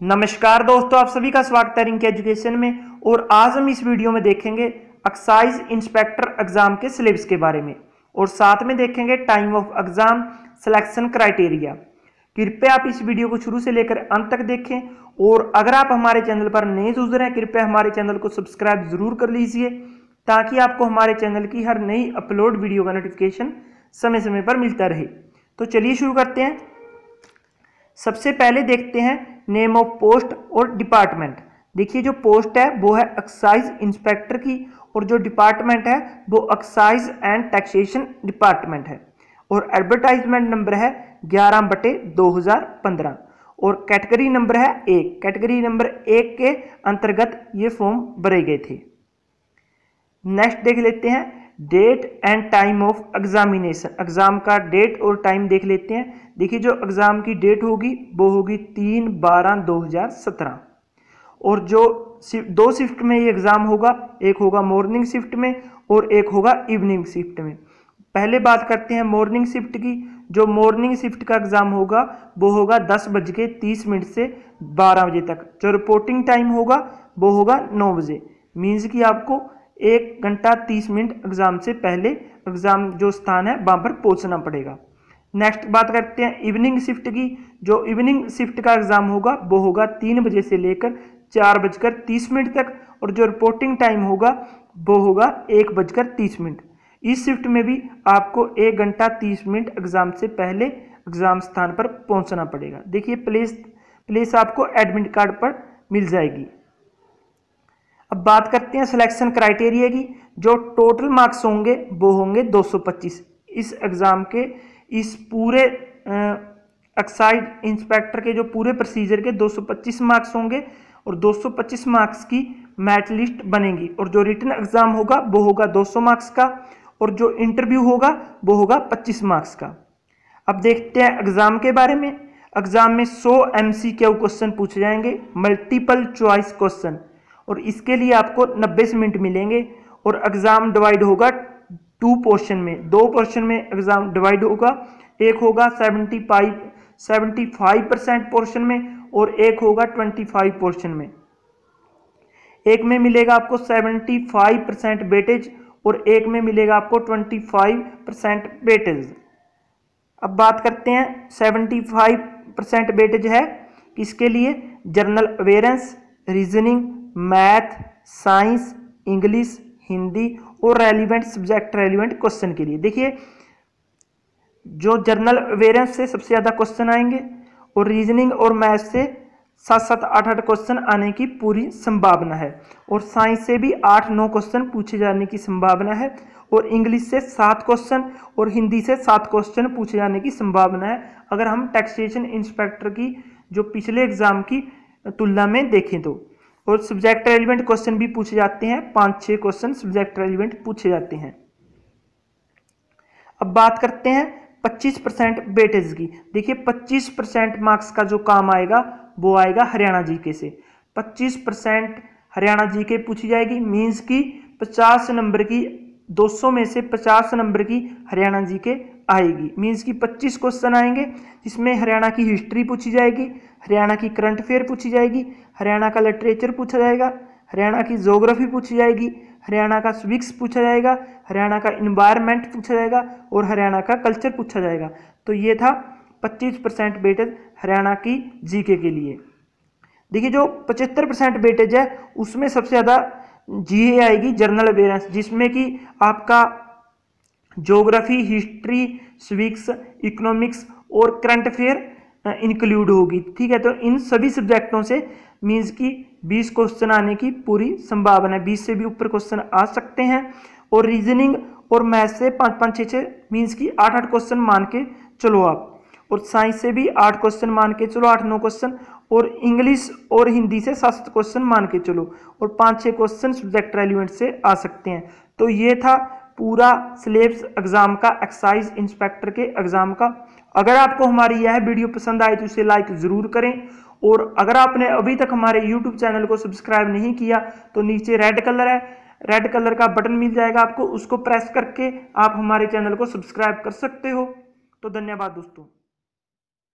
नमस्कार दोस्तों, आप सभी का स्वागत है रिंक एजुकेशन में। और आज हम इस वीडियो में देखेंगे एक्साइज इंस्पेक्टर एग्ज़ाम के सिलेबस के बारे में। और साथ में देखेंगे time of exam selection criteria. कृपया आप इस वीडियो को शुरू से लेकर अंत तक देखें। और अगर आप हमारे चैनल पर नए यूज़र हैं, कृपया हमारे चैनल को सब्सक्राइब ज़रूर कर लीजिए, ताकि आपको हमारे चैनल की हर नई अपलोड वीडियो का नोटिफिकेशन समय समय पर मिलता रहे। तो चलिए शुरू करते हैं। सबसे पहले देखते हैं नेम ऑफ़ पोस्ट और डिपार्टमेंट देखिए जो पोस्ट है, वो है एक्साइज इंस्पेक्टर की और जो डिपार्टमेंट है, वो एक्साइज एंड टैक्सेशन डिपार्टमेंट है. और एडवर्टाइजमेंट नंबर है ग्यारह बटे दो हज़ार पंद्रह. और कैटेगरी नंबर है एक. कैटेगरी नंबर एक के अंतर्गत ये फॉर्म भरे गए थे. नेक्स्ट देख लेते हैं date and time of examination. Exam का डेट और टाइम देख लेते हैं। देखिए, जो एग्ज़ाम की डेट होगी, वो होगी तीन बारह दो हज़ार सत्रह। और जो दो शिफ्ट में ये एग्ज़ाम होगा, एक होगा मॉर्निंग शिफ्ट में और एक होगा इवनिंग शिफ्ट में। पहले बात करते हैं मॉर्निंग शिफ्ट की। जो मॉर्निंग शिफ्ट का एग्ज़ाम होगा, वो होगा दस बज के तीस मिनट से बारह बजे तक। जो रिपोर्टिंग टाइम होगा, वो होगा नौ बजे। मीन्स कि आपको एक घंटा तीस मिनट एग्ज़ाम से पहले एग्ज़ाम जो स्थान है, वहाँ पर पहुँचना पड़ेगा। नेक्स्ट बात करते हैं, इवनिंग शिफ्ट की। जो इवनिंग शिफ्ट का एग्ज़ाम होगा, वो होगा तीन बजे से लेकर चार बजकर तीस मिनट तक और जो रिपोर्टिंग टाइम होगा, वो होगा एक बजकर तीस मिनट। इस शिफ्ट में भी आपको एक घंटा तीस मिनट एग्ज़ाम से पहले एग्ज़ाम स्थान पर पहुँचना पड़ेगा। देखिए, प्लेस प्लेस आपको एडमिट कार्ड पर मिल जाएगी। अब बात करते हैं सिलेक्शन क्राइटेरिया की, जो टोटल मार्क्स होंगे, वो होंगे 225 इस एग्ज़ाम के, इस पूरे एक्साइज इंस्पेक्टर के जो पूरे प्रोसीजर के 225 मार्क्स होंगे और 225 मार्क्स की मैट लिस्ट बनेगी। और जो रिटर्न एग्ज़ाम होगा, वो होगा 200 मार्क्स का और जो इंटरव्यू होगा, वो होगा 25 मार्क्स का। अब देखते हैं एग्ज़ाम के बारे में। एग्ज़ाम में 100 एम क्वेश्चन पूछे जाएँगे। मल्टीपल चॉइस क्वेश्चन और इसके लिए आपको 90 मिनट मिलेंगे और एग्ज़ाम डिवाइड होगा टू पोर्शन में। दो पोर्शन में एग्ज़ाम डिवाइड होगा, एक होगा 75 75 परसेंट पोर्शन में और एक होगा 25 पोर्शन में। एक में मिलेगा आपको 75 परसेंट बेटेज और एक में मिलेगा आपको 25 परसेंट बेटेज अब बात करते हैं 75 परसेंट बेटेज है किसके लिए general awareness reasoning math, science, English, Hindi और रेलिवेंट सब्जेक्ट रेलिवेंट क्वेश्चन के लिए। देखिए, जो जर्नल अवेयरेंस से सबसे ज़्यादा क्वेश्चन आएँगे और रीजनिंग और मैथ से सात सात आठ आठ क्वेश्चन आने की पूरी संभावना है और साइंस से भी आठ नौ क्वेश्चन पूछे जाने की संभावना है और इंग्लिश से सात क्वेश्चन और हिंदी से सात क्वेश्चन पूछे जाने की संभावना है। अगर हम टैक्सेशन इंस्पेक्टर की जो पिछले एग्ज़ाम की तुलना में देखें तो। और सब्जेक्ट रेलिवेंट क्वेश्चन भी पूछे जाते हैं। पाँच, छह क्वेश्चन सब्जेक्ट रेलिवेंट पूछे जाते हैं। अब बात करते हैं 25 परसेंट बेटेज की। देखिए 25 परसेंट मार्क्स का जो काम आएगा, वो आएगा हरियाणा जीके से। 25 परसेंट हरियाणा जीके पूछी जाएगी मींस की 50 नंबर की 200 में से 50 नंबर की हरियाणा जीके आएगी। मीन्स की 25 क्वेश्चन आएँगे, जिसमें हरियाणा की हिस्ट्री पूछी जाएगी, हरियाणा की करंट अफेयर पूछी जाएगी, हरियाणा का लिटरेचर पूछा जाएगा, हरियाणा की जोग्राफी पूछी जाएगी, हरियाणा का स्विक्स पूछा जाएगा, हरियाणा का इन्वायरमेंट पूछा जाएगा और हरियाणा का कल्चर पूछा जाएगा। तो ये था 25 परसेंट बेटेज हरियाणा की जीके के लिए। देखिए, जो 75 परसेंट बेटेज है, उसमें सबसे ज़्यादा जी आएगी जर्नल अवेयरेंस जिसमें कि आपका जोग्राफी हिस्ट्री स्विक्स इकोनॉमिक्स और करंट अफेयर इंक्लूड होगी। ठीक है तो इन सभी सब्जेक्टों से मीन्स की 20 क्वेश्चन आने की पूरी संभावना है। 20 से भी ऊपर क्वेश्चन आ सकते हैं। और रीजनिंग और मैथ से पाँच पाँच छः छः मीन्स की आठ आठ क्वेश्चन मान के चलो आप। और साइंस से भी आठ क्वेश्चन मान के चलो, आठ, नौ क्वेश्चन और इंग्लिश और हिंदी से सात क्वेश्चन मान के चलो। और पाँच छः क्वेश्चन सब्जेक्ट रेलिवेंट से आ सकते हैं। तो ये था पूरा सिलेबस एग्ज़ाम का, एक्साइज इंस्पेक्टर के एग्ज़ाम का। अगर आपको हमारी यह वीडियो पसंद आए तो इसे लाइक ज़रूर करें। और अगर आपने अभी तक हमारे यूट्यूब चैनल को सब्सक्राइब नहीं किया तो नीचे रेड कलर है, रेड कलर का बटन मिल जाएगा आपको, उसको प्रेस करके आप हमारे चैनल को सब्सक्राइब कर सकते हो। तो धन्यवाद दोस्तों।